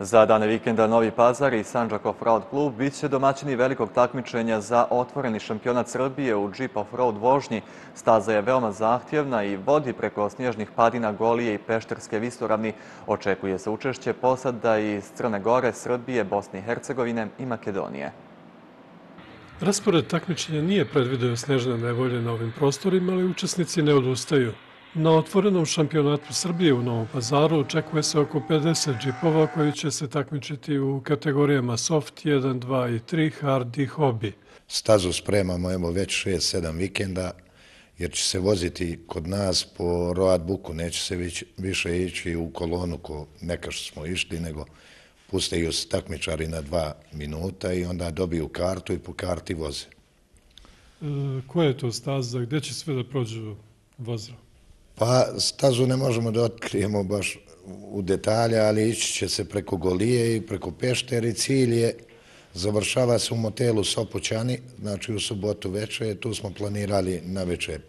Za dane vikenda Novi Pazar i Sanđak Offroad klub bit će domaćini velikog takmičenja za otvoreni šampionat Srbije u Jeep Offroad vožnji. Staza je veoma zahtjevna i vodi preko snježnih padina Golije i Pešterske visoravni. Očekuje se učešće posada iz Crne Gore, Srbije, Bosne i Hercegovine i Makedonije. Raspored takmičenja nije predvideo snežne nevolje na ovim prostorima, ali učesnici ne odustaju. Na otvorenom šampionatu Srbije u Novom pazaru očekuje se oko 50 džipova koji će se takmičiti u kategorijama soft 1, 2 i 3, hard i hobby. Stazu spremamo evo već 6-7 vikenda jer će se voziti kod nas po road buku, neće se više ići u kolonu ko neka što smo išli, nego pusteju se takmičari na dva minuta i onda dobiju kartu i po karti voze. E, koja je to staza? Gde će sve da prođu vozra? Pa stazu ne možemo da otkrijemo baš u detalje, ali ići će se preko Golije i preko Pešteri. Cilj je, završava se u motelu Sopoćani, znači u subotu večer, tu smo planirali na večer.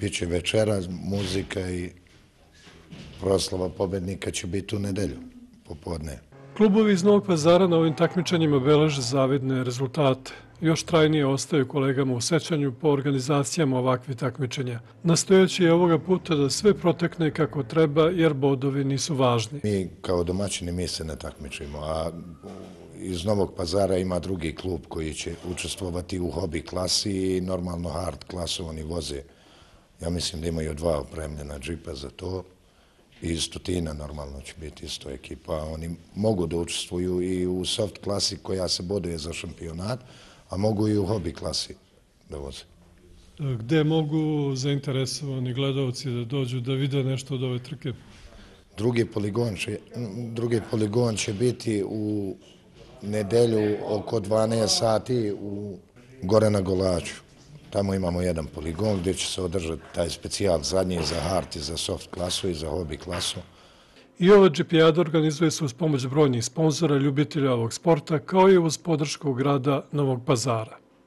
Biće večera, muzika i proslava pobednika će biti u nedelju, popodne. Klubovi iz Novog pazara na ovim takmičanjima beleže zavidne rezultate još trajnije ostaju kolegama u sećanju po organizacijama ovakve takmičenja. Nastojeći je ovoga puta da sve protekne kako treba jer bodovi nisu važni. Mi kao domaćini mi se ne takmičimo, a iz Novog pazara ima drugi klub koji će učestvovati u hobi klasi i normalno hard klasu oni voze. Ja mislim da imaju dva opremljena džipa za to i stotina normalno će biti isto ekipa. Oni mogu da učestvuju i u soft klasi koja se boduje za šampionat, a mogu i u hobi klasi da voze. Gde mogu zainteresovani gledalci da dođu da vide nešto od ove trke? Drugi poligon će, drugi poligon će biti u nedelju oko 12 sati u gore na Golaču. Tamo imamo jedan poligon gdje će se održati taj specijal zadnji za hard i za soft klasu i za hobby klasu. I ova GPA organizuje se uz pomoć brojnih sponzora ljubitelja ovog sporta, kao i uz podršku grada Novog pazara.